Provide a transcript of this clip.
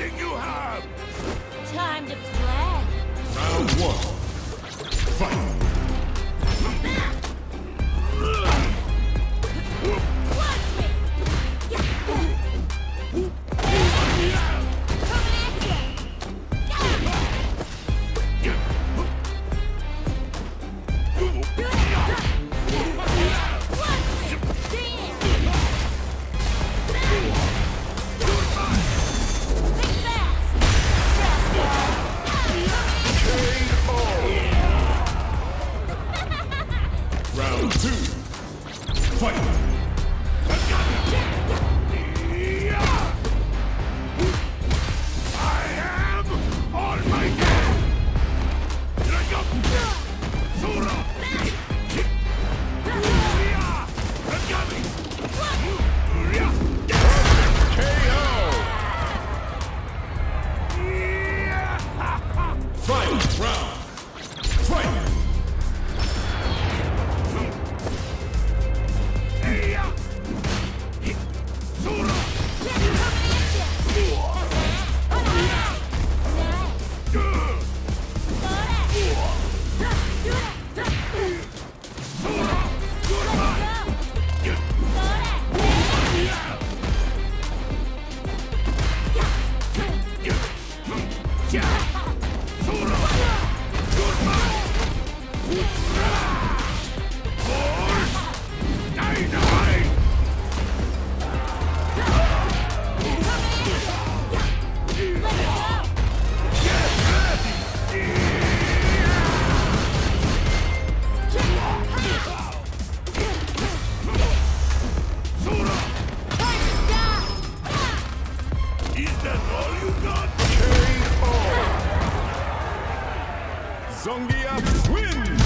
everything you have! Time to play! Round two. Fight! Zongia wins.